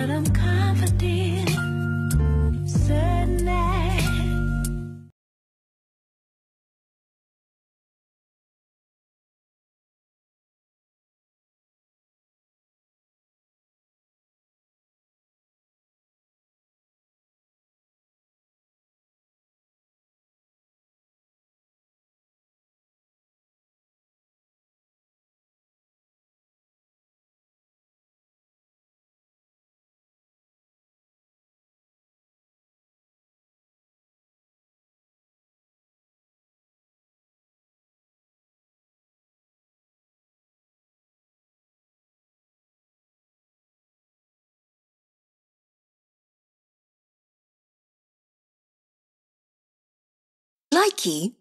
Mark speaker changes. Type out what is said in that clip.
Speaker 1: but I'm coming.
Speaker 2: Likey